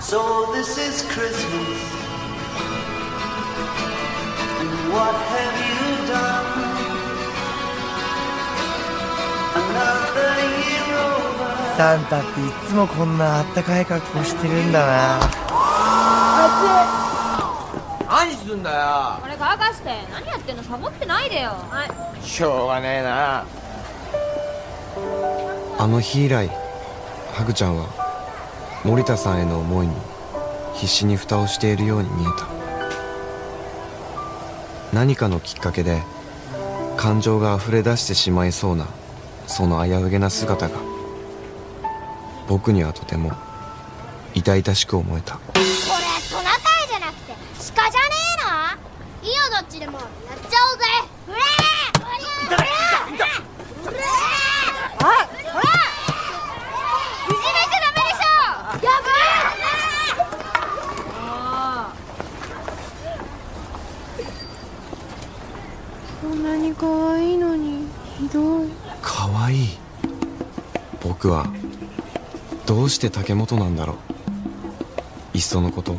So this is Christmas. And what have you done? Another year over. サンタっていつもこんなあったかい格好してるんだな何すんだよこれ乾かして何やってんの？サボってないでよはいしょうがねえなあの日以来ハグちゃんは森田さんへの思いに必死に蓋をしているように見えた。何かのきっかけで感情が溢れ出してしまいそうなその危うげな姿が僕にはとても痛々しく思えた。これトナカイじゃなくて鹿じゃねえの？いいよどっちでも。やっちゃおうぜフレーフレーフレーあほらいじめちゃダメでしょやあこんなに可愛いのにひどい。かわい。い僕はどうして竹本なんだろう。いっそのこと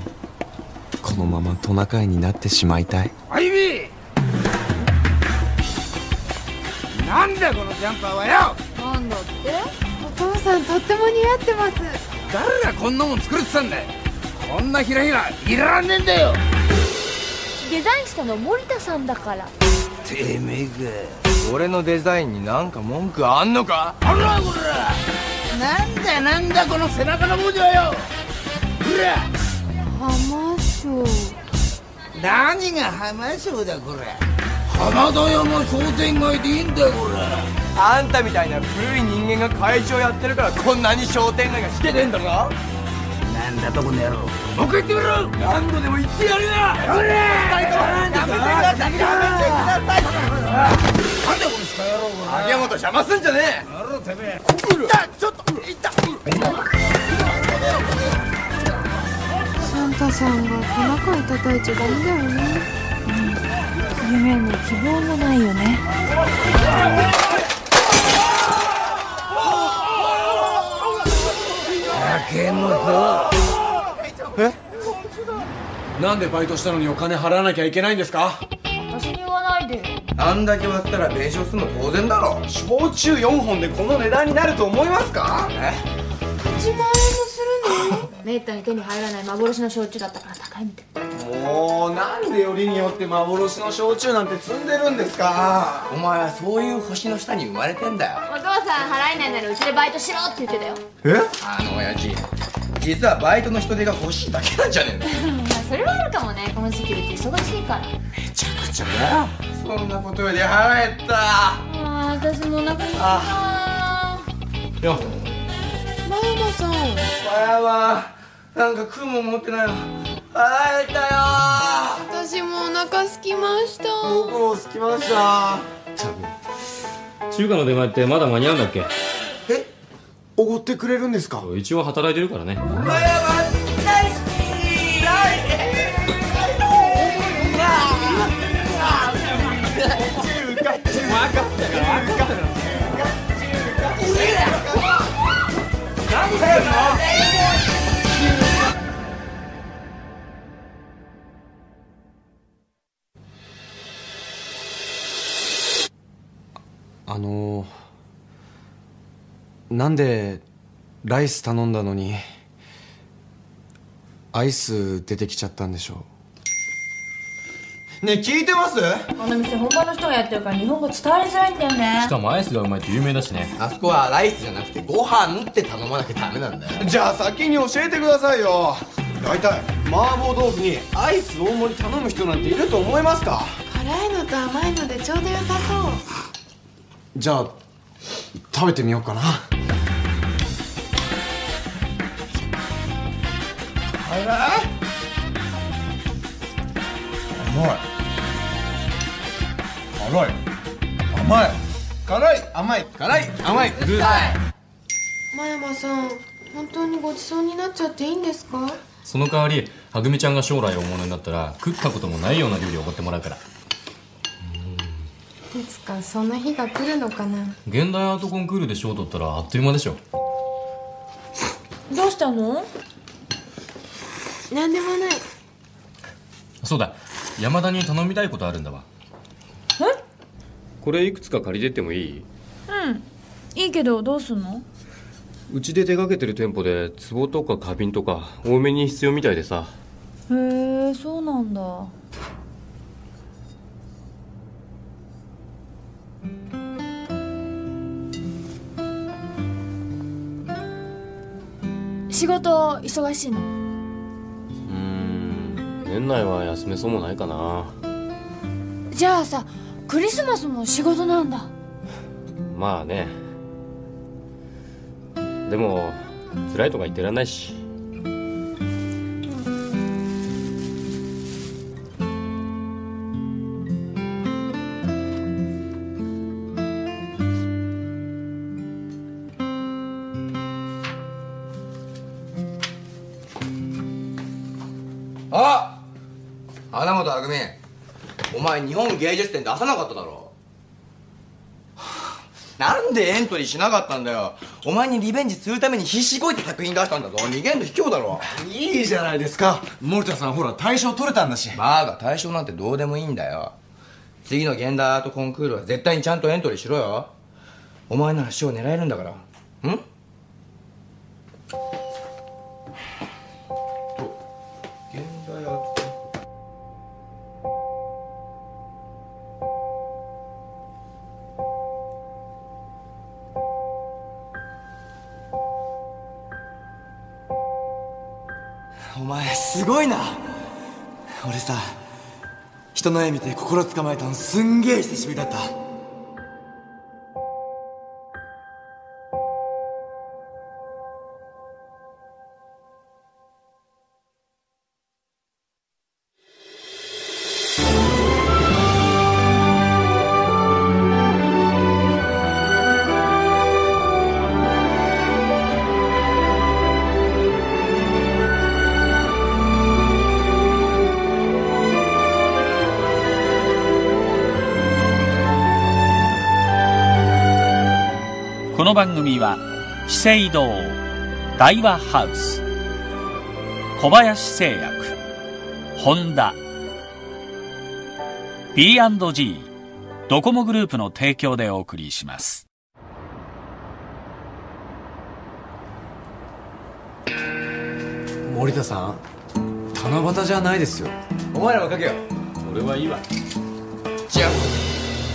このままトナカイになってしまいたい。アイビーなんだこのジャンパーはよ！なんだって？お父さんとっても似合ってます。誰がこんなもん作るってたんだよこんなひらひらいらんねえんだよ！デザインしたの森田さんだからてめえ俺のデザインになんか文句あんのか？かあらこら。なんだなんだこの背中の文字はよ。ほら。浜章何が浜章だこれ浜田山商店街でいいんだよこれあんたみたいな古い人間が会長やってるからこんなに商店街がしけてんだろ。なんだとこの野郎もう一回言ってみろ。何度でも言ってやるよ。やめて。やめて。くださいやめて。くださいなんだこの鹿野郎これ秋山邪魔すんじゃねえやろて。めえちょっといったサンタさんがトナカイ叩いちゃダメだよね夢も希望もないよね竹本なんでバイトしたのにお金払わなきゃいけないんですか？私に言わないであんだけ割ったら弁償するの当然だろ。焼酎4本でこの値段になると思いますか？1万円もするの？めったに手に入らない幻の焼酎だったから高いみたい。もうなんでよりによって幻の焼酎なんて積んでるんですか？お前はそういう星の下に生まれてんだよ。お父さん払えないならうちでバイトしろって言ってたよ。え？あの親父実はバイトの人手が欲しいだけなんじゃねえの？それはあるかもねこの時期で忙しいから。めちゃくちゃだよそんなことより腹減った。あー私もお腹いっあよ。マヤマさん。バヤはなんか食うもん持ってないの。腹減ったよ。私もお腹空きました。僕も着きました。中華の出前ってまだ間に合うんだっけ？えおごってくれるんですか？一応働いてるからね。あのなんでライス頼んだのにアイス出てきちゃったんでしょねえ聞いてます？あの店本場の人がやってるから日本語伝わりづらいんだよね。しかもアイスがうまいって有名だしね。あそこはライスじゃなくてご飯って頼まなきゃダメなんだよ。じゃあ先に教えてくださいよ。大体麻婆豆腐にアイス大盛り頼む人なんていると思いますか？辛いのと甘いのでちょうど良さそう。じゃあ食べてみようかな。甘い。甘い。辛い。甘い。辛い。甘い。グーマヤマさん本当にごちそうになっちゃっていいんですか？その代わりはぐみちゃんが将来大物になったら食ったこともないような料理をおごってもらうからいつかそんな日が来るのかな。現代アートコンクールで賞取ったらあっという間でしょどうしたの？なんでもない。そうだ。山田に頼みたいことあるんだわ。え？これいくつか借りてってもいい？うん。いいけどどうすんの？うちで手掛けてる店舗で壺とか花瓶とか多めに必要みたいでさ。へえそうなんだ仕事忙しいの？うーん。年内は休めそうもないかな。じゃあさクリスマスも仕事なんだ。まあね。でも辛いとか言ってらんないし花本あぐみお前日本芸術展出さなかっただろ。なんでエントリーしなかったんだよ。お前にリベンジするために必死こいて作品出したんだぞ。逃げんの卑怯だろ。いいじゃないですか。森田さんほら大賞取れたんだし。バーが対象なんてどうでもいいんだよ。次の現代アートコンクールは絶対にちゃんとエントリーしろよ。お前なら賞狙えるんだから。ん？人の絵見て心つかまえたのすんげえ久しぶりだった。この番組は資生堂大和ハウス小林製薬ホンダ P&G ドコモグループの提供でお送りします。森田さん七夕じゃないですよ。お前らも書けよ俺はいいわ。じゃあ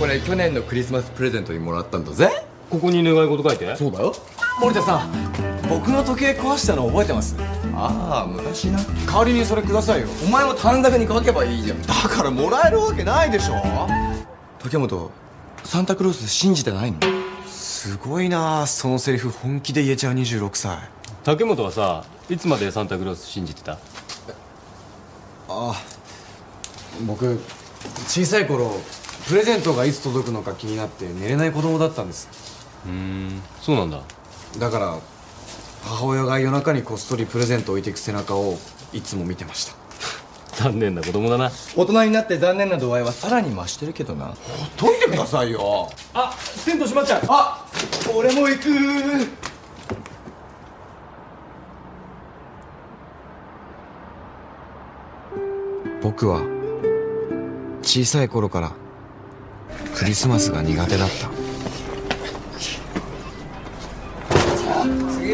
これ去年のクリスマスプレゼントにもらったんだぜここに願い事書いて。そうだよ。森田さん僕の時計壊したの覚えてます？ああ昔な。代わりにそれくださいよ。お前も短冊に書けばいいじゃん。だからもらえるわけないでしょ。竹本サンタクロース信じてないの？すごいな。そのセリフ本気で言えちゃう。26歳。竹本はさいつまでサンタクロース信じてた？あ。僕小さい頃プレゼントがいつ届くのか気になって寝れない子供だったんですうーん。そうなんだ。だから母親が夜中にこっそりプレゼントを置いていく背中をいつも見てました。残念な子供だな。大人になって残念な度合いはさらに増してるけどな。解いてくださいよ。あ銭湯閉まっちゃうあ俺も行く。僕は小さい頃からクリスマスが苦手だった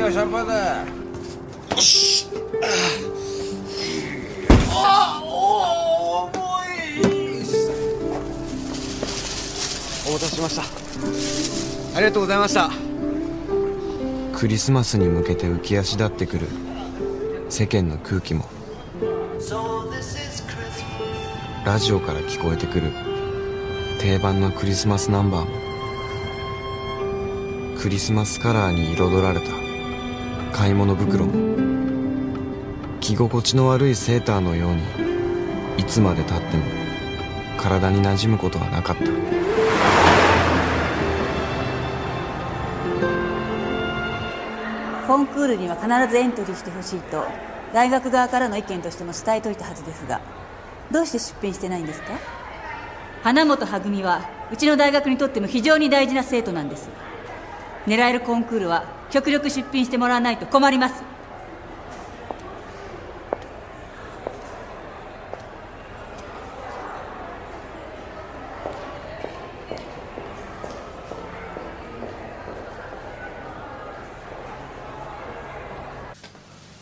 次はシャンパンだ。よし。お待たせしました。ありがとうございました。クリスマスに向けて浮き足立ってくる。世間の空気も。ラジオから聞こえてくる。定番のクリスマスナンバーも。クリスマスカラーに彩られた。買い物袋も着心地の悪いセーターのようにいつまでたっても体に馴染むことはなかった。コンクールには必ずエントリーしてほしいと大学側からの意見としても伝えといたはずですがどうして出品してないんですか？花本は組はうちの大学にとっても非常に大事な生徒なんです。狙えるコンクールは極力出品してもらわないと困ります。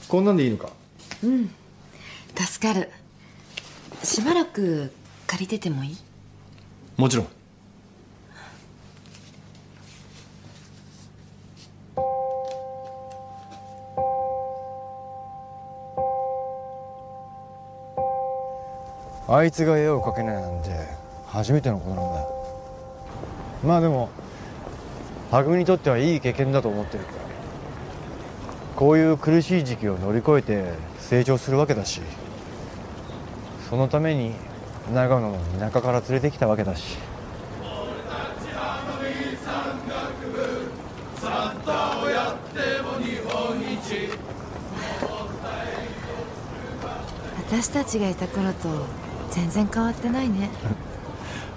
こんなんでいいのか？うん。助かる。しばらく借りててもいい？もちろん。あいつが絵を描けないなんて初めてのことなんだ。まあでも匠にとってはいい経験だと思ってる。こういう苦しい時期を乗り越えて成長するわけだしそのために長野の田舎から連れてきたわけだし。私たちがいた頃と全然変わってないね。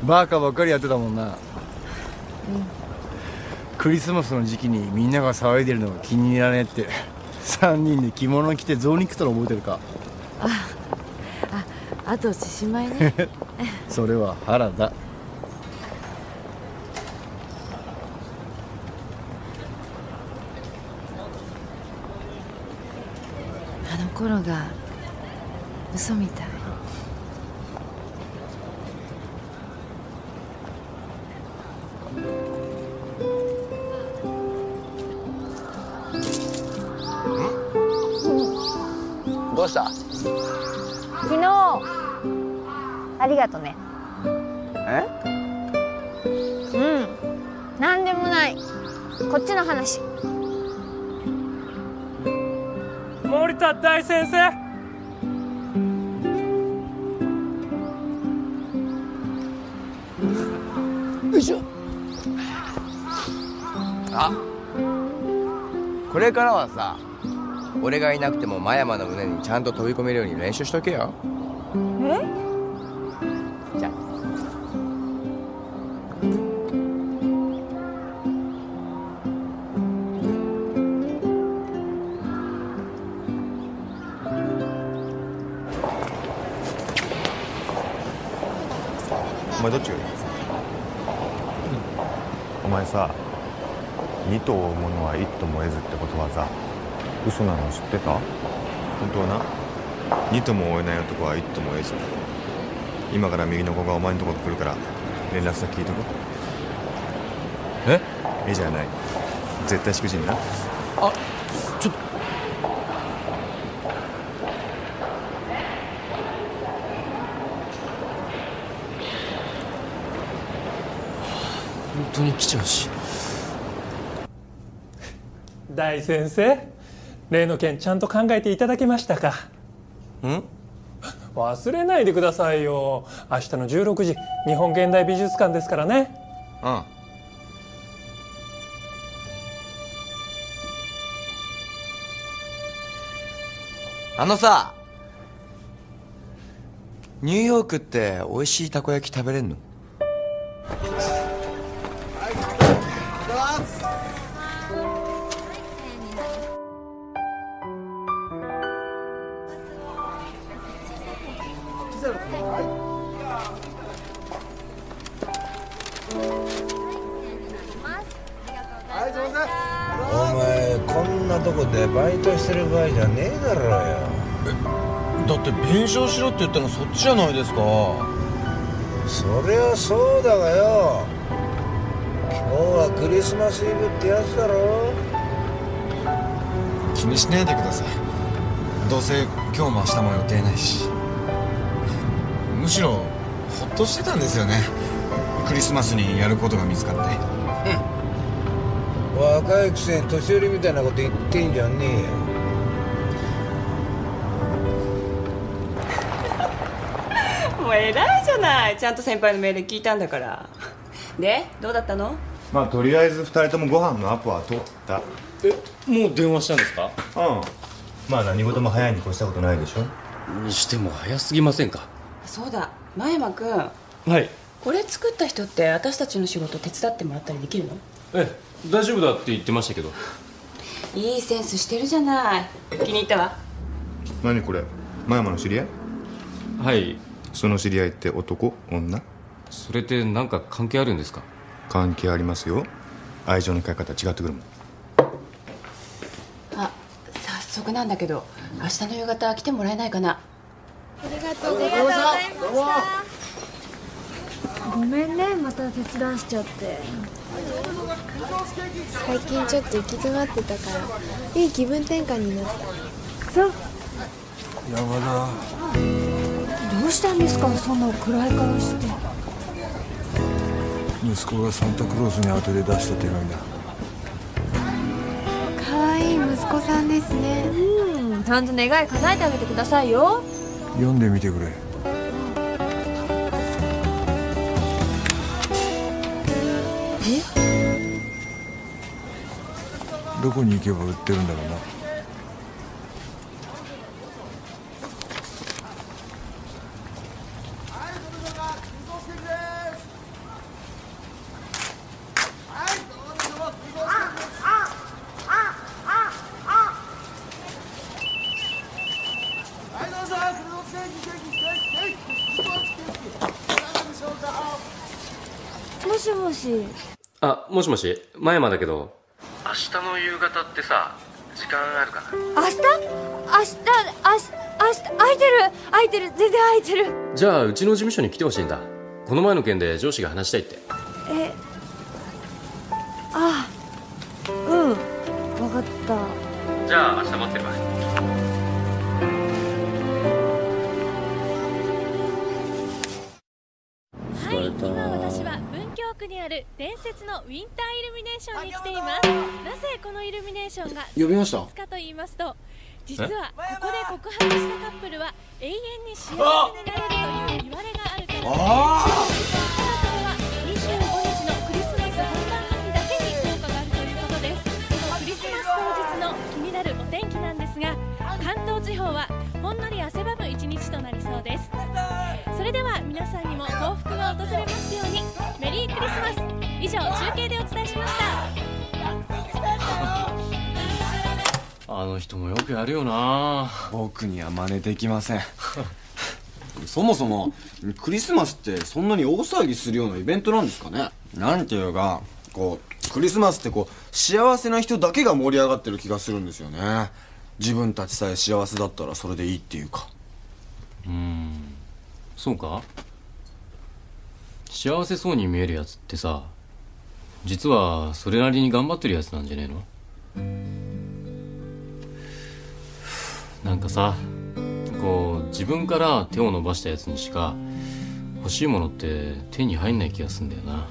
バカばっかりやってたもんな。クリスマスの時期にみんなが騒いでるのが気に入らねえって。3人で着物着て雑煮食ったの覚えてるか。あああと獅子舞ね。それは原田どうした？昨日。ありがとね。え？うん。なんでもない。こっちの話。森田大先生。よいしょ。あ。これからはさ俺がいなくても真山の胸にちゃんと飛び込めるように練習しとけよ。え？じゃあ。お前どっちがいい？お前さ二と追うものは一とも得嘘なの知ってた？本当はな。二とも追えない男は一とも得ず今から右の子がお前のとこ来るから連絡先聞いとくえ？えじゃない。絶対しくじんな。あちょっと。本当に来ちゃうし。大先生？例の件ちゃんと考えていただけましたか？ん？忘れないでくださいよ。明日の16時日本現代美術館ですからね。うん。あのさニューヨークって美味しいたこ焼き食べれんの？言ったのそっちじゃないですか。そりゃそうだがよ。今日はクリスマスイブってやつだろ。気にしないでください。どうせ今日も明日も予定ないし。むしろほっとしてたんですよね。クリスマスにやることが見つかって。若いくせに年寄りみたいなこと言ってんじゃねえよもう偉いじゃない。ちゃんと先輩の命令聞いたんだから。でどうだったの？まあとりあえず2人ともご飯のアポは取った。えもう電話したんですか？うん。まあ何事も早いに越したことないでしょ。にしても早すぎませんか？そうだ。真山君はい。これ作った人って私たちの仕事手伝ってもらったりできるの？え大丈夫だって言ってましたけど。いいセンスしてるじゃない。気に入ったわ。何これ？真山の知り合い？はいその知り合いって男？女？それって何か関係あるんですか？関係ありますよ。愛情の使い方違ってくるもん。あ早速なんだけど明日の夕方来てもらえないかな？ありがとうございました。ごめんねまた手伝わしちゃって。最近ちょっと行き詰まってたから。いい気分転換になった。そう。山田どうしたんですか？そんな暗い顔して。息子がサンタクロースに当てて出した手紙だ。可愛い息子さんですね。うん。ちゃんと願い叶えてあげてくださいよ。読んでみてくれ。どこに行けば売ってるんだろうなもしあもしもし？前山だけど。明日の夕方ってさ時間あるかな？明日？明日明日明日空いてる。空いてる。全然空いてる。じゃあうちの事務所に来てほしいんだ。この前の件で上司が話したいって。えあうションに来ています。なぜこのイルミネーションが呼びました？かと言いますと実はここで告白したカップルは永遠に幸せになれるという言われがあるからです。あ25日のクリスマス本番の日だけに効果があるということです。そのクリスマス当日の気になるお天気なんですが関東地方はほんのり汗ばむ一日となりそうです。それでは皆さんにも幸福が訪れますようにメリークリスマス以上中継でお伝えしました。あの人もよくやるよな。僕には真似できません。そもそもクリスマスってそんなに大騒ぎするようなイベントなんですかね？なんていうかこうクリスマスってこう幸せな人だけが盛り上がってる気がするんですよね。自分たちさえ幸せだったらそれでいいっていうか。うーん。そうか？幸せそうに見えるやつってさ実はそれなりに頑張ってるやつなんじゃねえの？なんかさこう自分から手を伸ばしたやつにしか欲しいものって手に入んない気がすんだよな。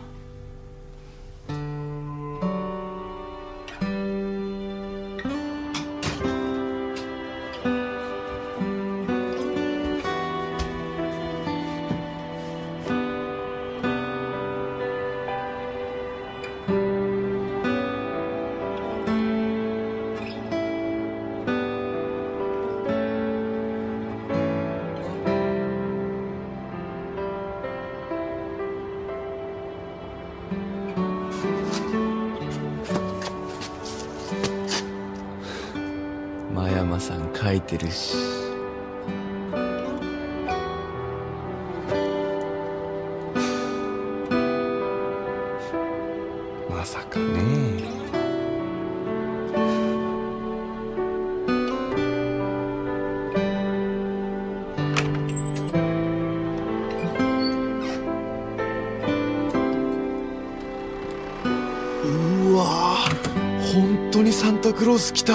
サンタクロース来た。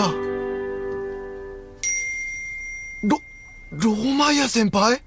ロローマイヤ先輩？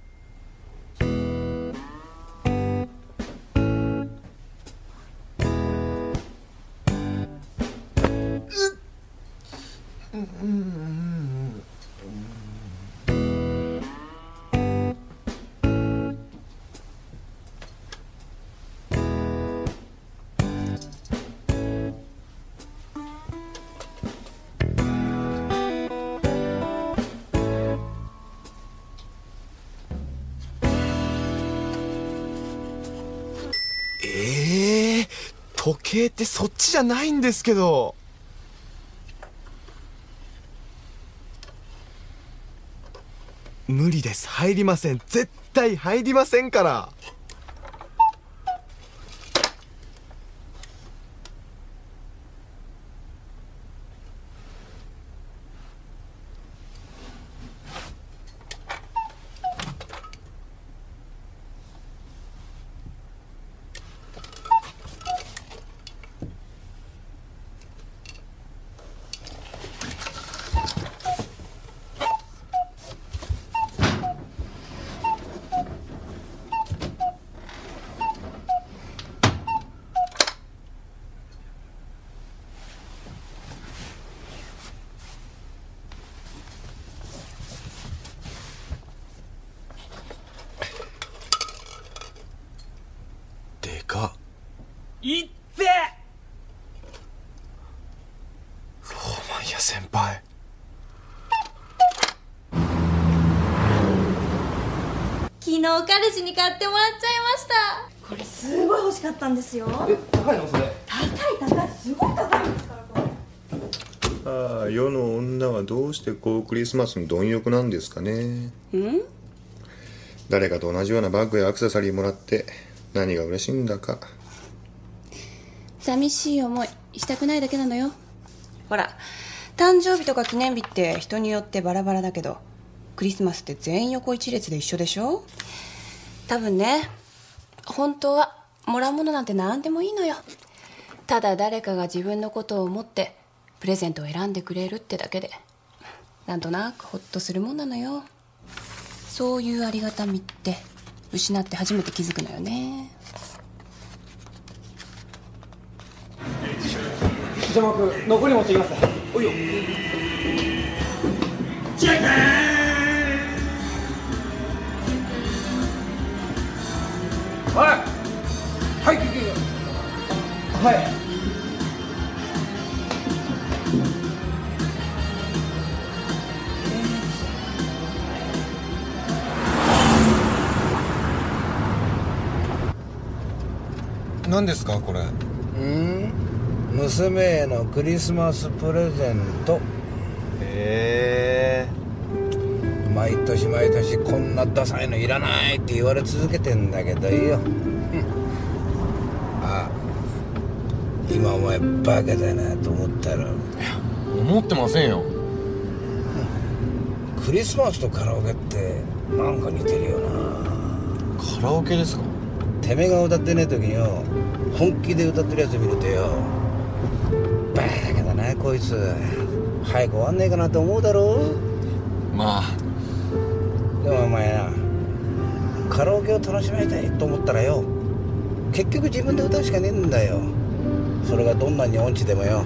系ってそっちじゃないんですけど。無理です。入りません。絶対入りませんからいってローマンや先輩昨日彼氏に買ってもらっちゃいました。これすごい欲しかったんですよ。高いのそれ？高い高いすごい高いんですからああ世の女はどうしてこうクリスマスに貪欲なんですかね。うん誰かと同じようなバッグやアクセサリーもらって何が嬉しいんだか。寂しい思いしたくないだけなのよ。ほら誕生日とか記念日って人によってバラバラだけどクリスマスって全員横一列で一緒でしょ？多分ね本当はもらうものなんて何でもいいのよ。ただ誰かが自分のことを思ってプレゼントを選んでくれるってだけでなんとなくホッとするもんなのよ。そういうありがたみって失って初めて気づくのよね。じゃあ僕残り持ってきます。おいよ。チェック何ですかこれ？うん？娘へのクリスマスプレゼント。へえ。毎年毎年こんなダサいのいらないって言われ続けてんだけどよ。あ今お前バカだなと思ったろ思ってませんよ。クリスマスとカラオケってなんか似てるよな。カラオケですか？てめえが歌ってねえ時によ本気で歌ってるやつ見るとよ。バカだなこいつ。早く終わんねえかなって思うだろまあ。でもお前なカラオケを楽しみたいと思ったらよ。結局自分で歌うしかねえんだよ。それがどんなに音痴でもよ。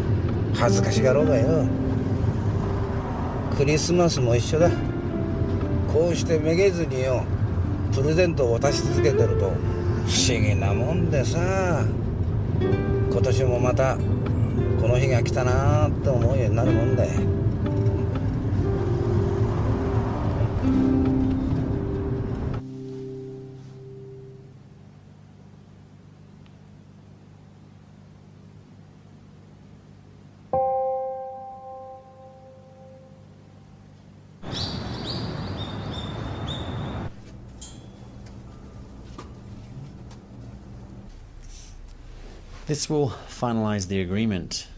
恥ずかしがろうがよ。クリスマスも一緒だ。こうしてめげずによ。プレゼントを渡し続けてると不思議なもんでさ今年もまたこの日が来たなーって思う This will finalize the agreement. –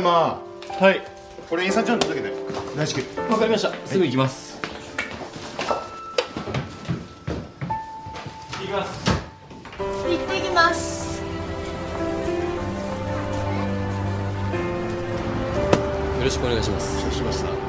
山。はい。これ印刷所に届けて。大至急わかりました。すぐ行きます。行きます。行ってきます。よろしくお願いします。承知しました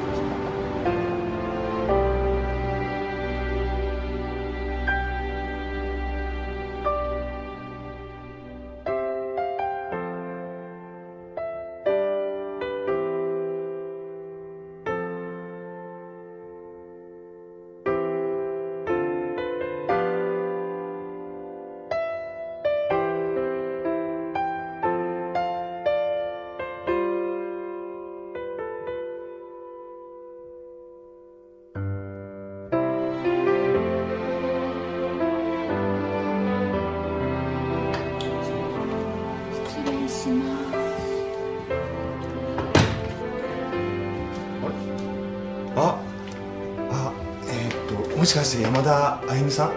もしかして山田あゆみさん？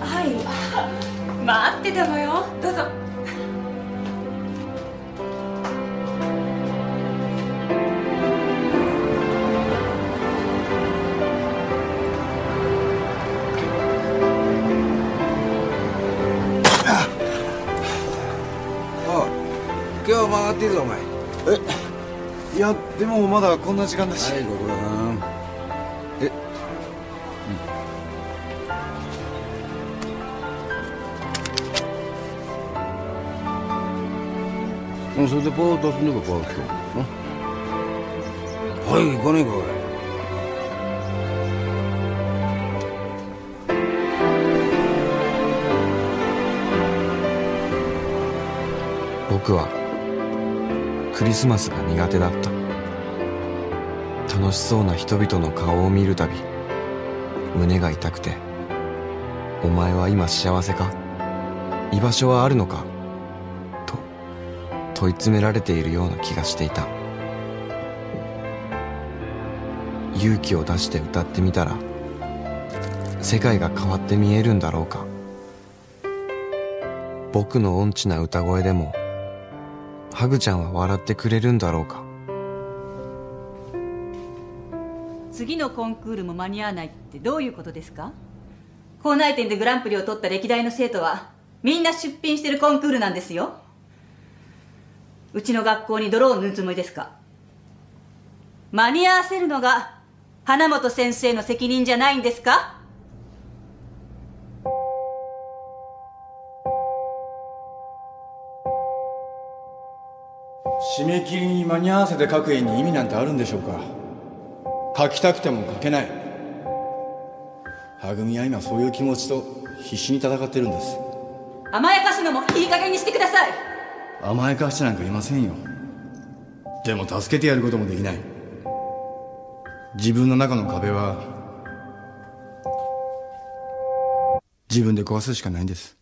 はい。待ってたのよ。どうぞ。あ今日も上がっているぞお前。えいやでもまだこんな時間だし。はいご苦労さうんそれでポーッとすんのかポーッとはい行かねえかい。僕はクリスマスが苦手だった。楽しそうな人々の顔を見るたび胸が痛くて「お前は今幸せか？居場所はあるのか?」問い詰められているような気がしていた。勇気を出して歌ってみたら世界が変わって見えるんだろうか。僕の音痴な歌声でもハグちゃんは笑ってくれるんだろうか。次のコンクールも間に合わないってどういうことですか？校内展でグランプリを取った歴代の生徒はみんな出品してるコンクールなんですよ。うちの学校に泥を塗るつもりですか？間に合わせるのが花本先生の責任じゃないんですか？締め切りに間に合わせて書く絵に意味なんてあるんでしょうか？書きたくても書けない。はぐみは今そういう気持ちと必死に戦ってるんです。甘やかすのもいい加減にしてください甘やかしてなんかいませんよ。でも助けてやることもできない。自分の中の壁は自分で壊すしかないんです。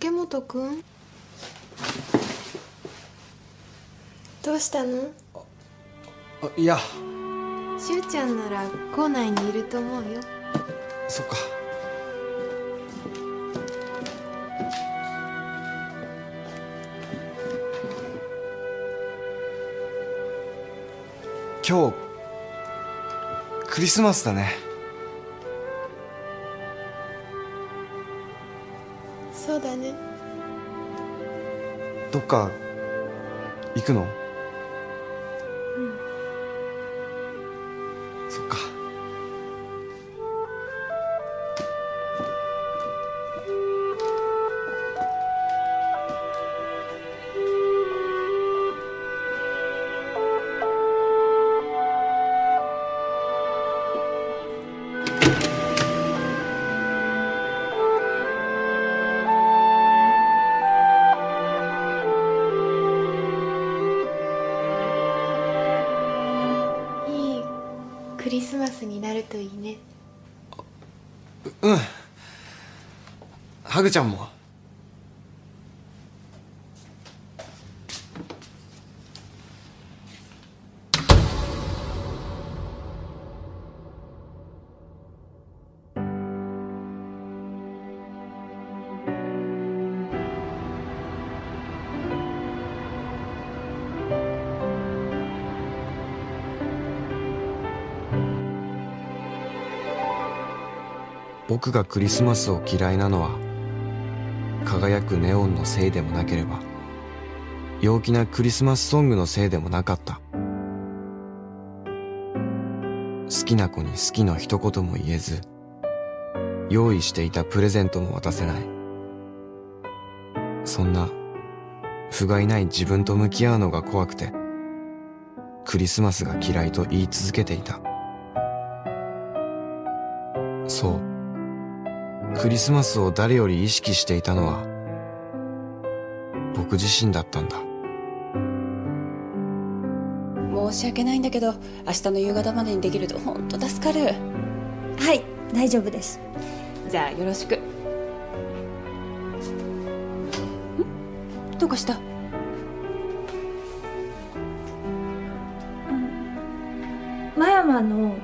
竹本くんどうしたの？あいや。しゅうちゃんなら校内にいると思うよ。そっか。今日クリスマスだねか行くの？ハグちゃんも。僕がクリスマスを嫌いなのは輝くネオンのせいでもなければ陽気なクリスマスソングのせいでもなかった。好きな子に好きの一言も言えず用意していたプレゼントも渡せない。そんな不甲斐ない自分と向き合うのが怖くてクリスマスが嫌いと言い続けていた。そう。クリスマスを誰より意識していたのは僕自身だったんだ。申し訳ないんだけど明日の夕方までにできると本当助かる。はい大丈夫です。じゃあよろしく。ん？どうかした？真山の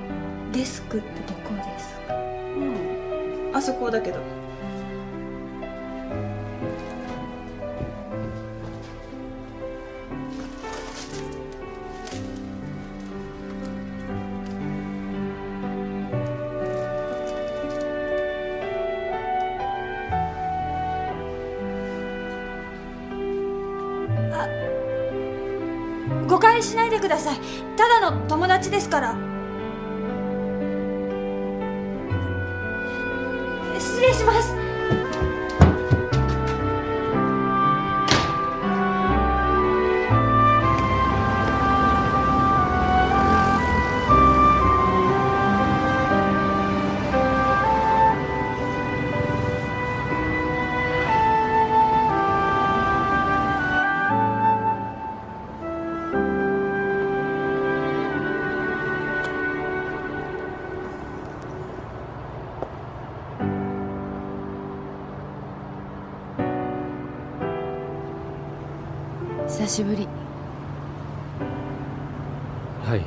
デスクってどこであそこだけど。誤解しないでください。ただの友達ですから。礼します。しぶり。はい。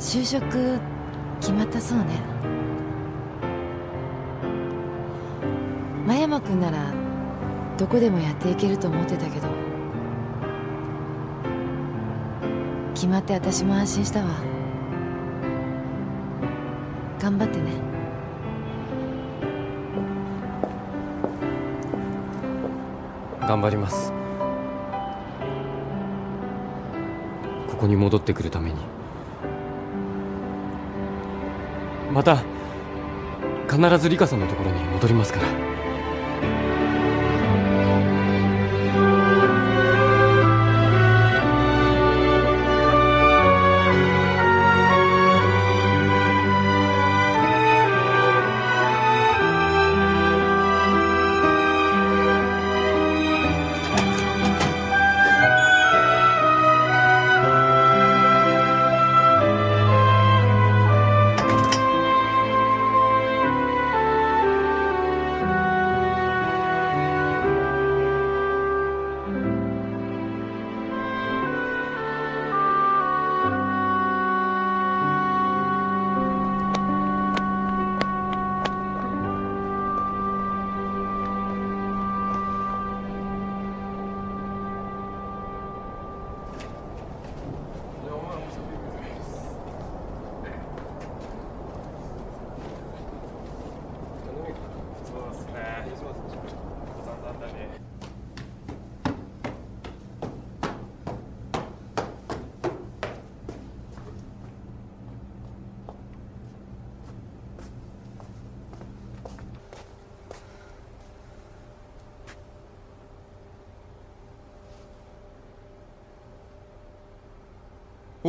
就職決まったそうね。真山君ならどこでもやっていけると思ってたけど決まって私も安心したわ頑張ります。ここに戻ってくるために。また必ずリカさんのところに戻りますから。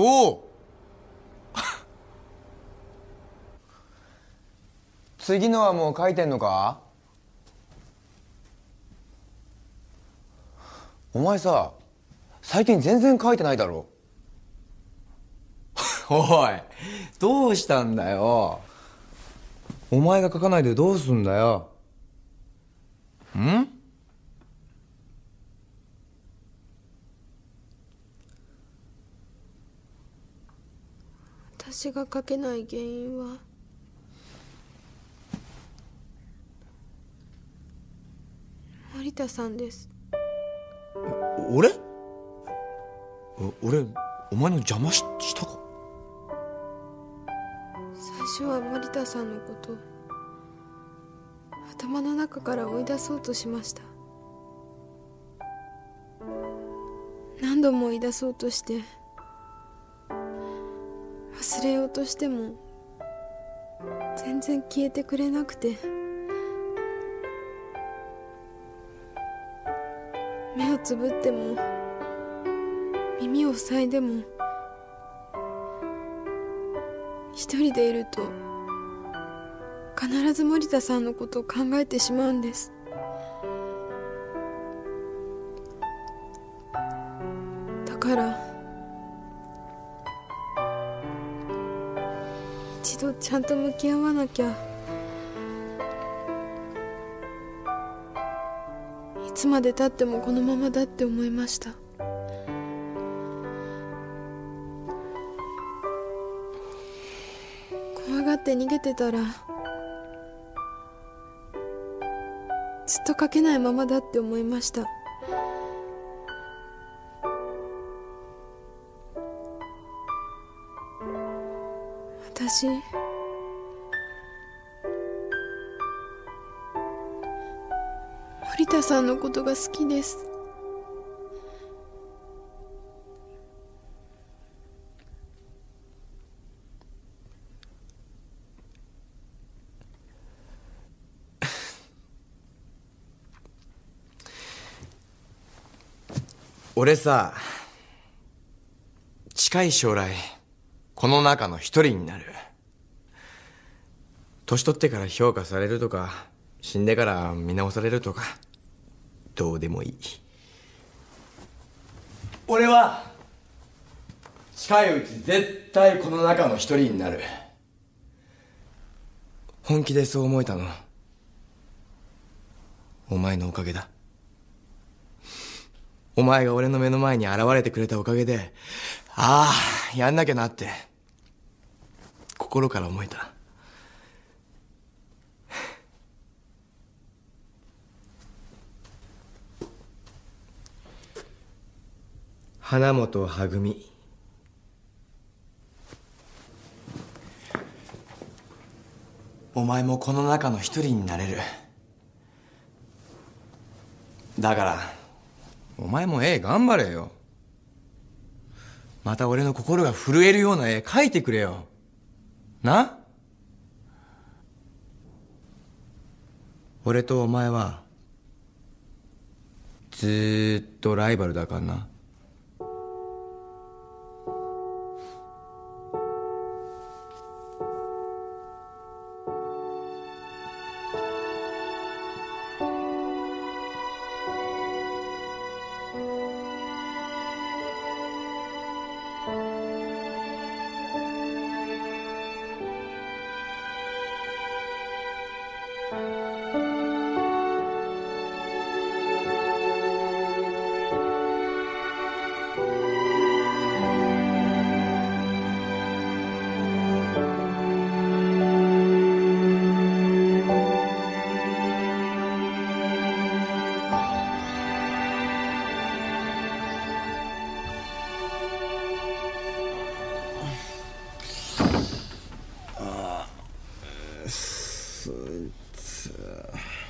おお 次のはもう書いてんのか？お前さ最近全然書いてないだろ。おいどうしたんだよ？お前が書かないでどうすんだよ？ん？私が書けない原因は？森田さんです。俺？お俺お前の邪魔ししたか？最初は森田さんのこと頭の中から追い出そうとしました。何度も追い出そうとして忘れようとしても全然消えてくれなくて目をつぶっても耳を塞いでも一人でいると必ず森田さんのことを考えてしまうんです。だからちゃんと向き合わなきゃ。いつまでたってもこのままだって思いました。怖がって逃げてたらずっと書けないままだって思いました。私さんのことが好きです。俺さ近い将来この中の一人になる。年取ってから評価されるとか死んでから見直されるとか。どうでもいい。俺は近いうち絶対この中の一人になる。本気でそう思えたの？お前のおかげだ。お前が俺の目の前に現れてくれたおかげでああやんなきゃなって心から思えた花本は組お前もこの中の一人になれる。だから。お前も絵頑張れよ。また俺の心が震えるような絵描いてくれよ。な？俺とお前はずーっとライバルだからない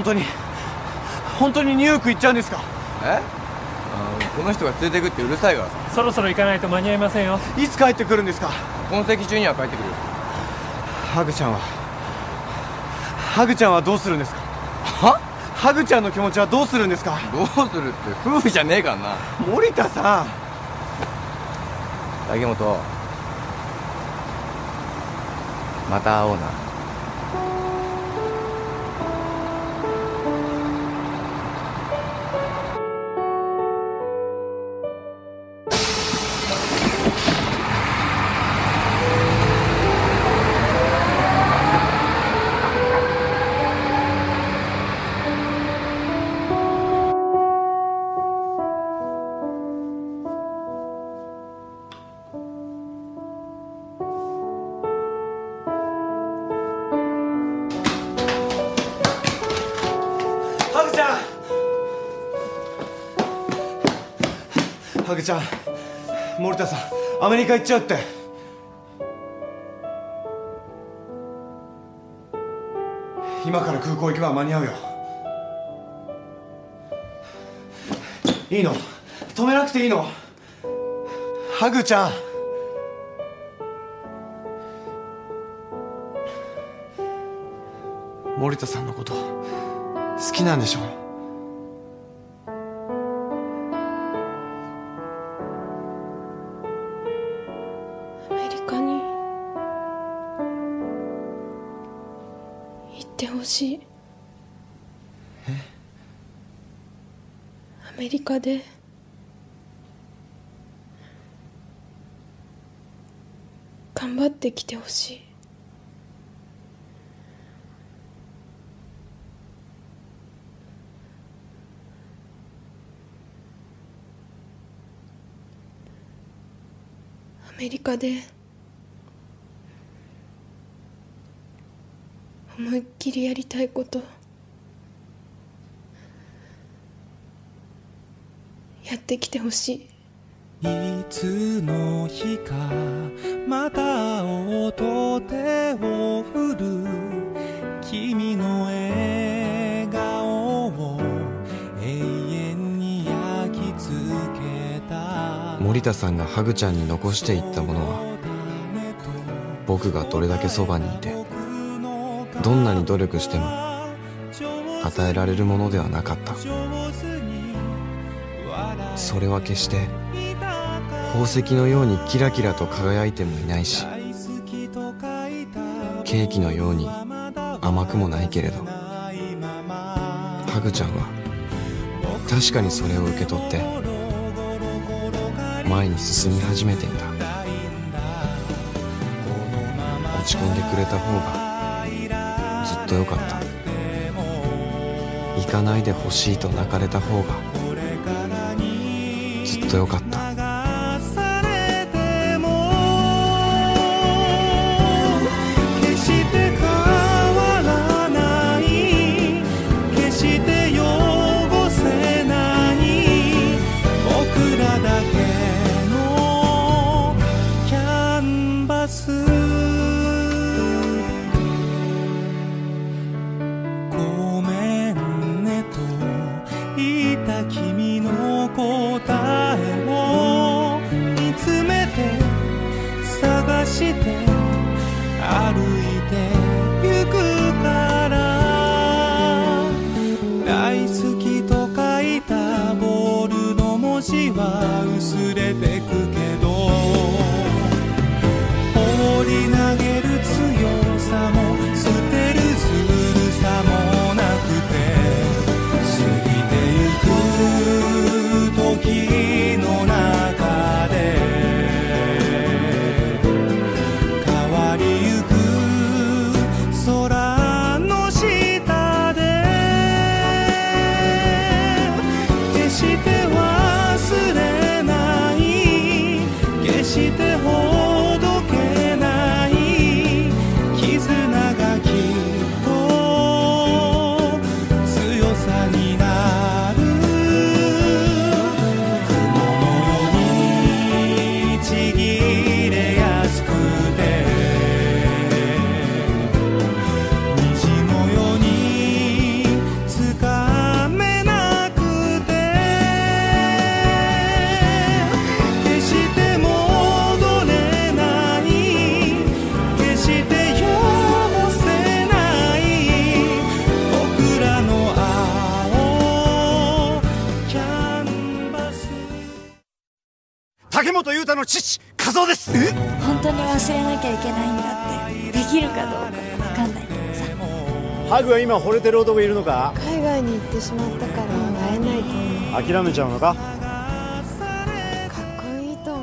本当に本当にニューヨーク行っちゃうんですか？え？あこの人が連れてくってうるさいからさ。そろそろ行かないと間に合いませんよ。いつ帰ってくるんですか？今世紀中には帰ってくるよ。ハグちゃんはハグちゃんはどうするんですか？は？ハグちゃんの気持ちはどうするんですか？どうするって夫婦じゃねえからな。森田さん。竹本。また会おうなんハグちゃん森田さんアメリカ行っちゃうって。今から空港行けば間に合うよ。いいの？止めなくていいの？ハグちゃん。森田さんのこと好きなんでしょ？リカで。頑張ってきてほしい。アメリカで。思いっきりやりたいことやってきてほしい。いつの日かまた音手を振る君の笑顔を永遠に焼き付けた。森田さんがハグちゃんに残していったものは僕がどれだけそばにいてどんなに努力しても与えられるものではなかったそれは決して宝石のようにキラキラと輝いてもいないしケーキのように甘くもないけれどハグちゃんは確かにそれを受け取って前に進み始めていた。落ち込んでくれた方がずっとよかった。行かないでほしいと泣かれた方がとよかった。ゃいけないんだってできるかどうか分かんないけどさ。ハグは今惚れてる男いるのか？海外に行ってしまったから会えないと思う。諦めちゃうのか？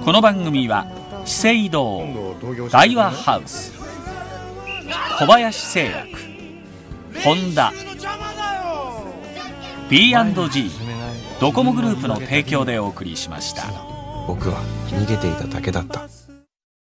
この番組は資生堂大和ハウス小林製薬ホンダ B&G ドコモグループの提供でお送りしました。僕は逃げていただけだった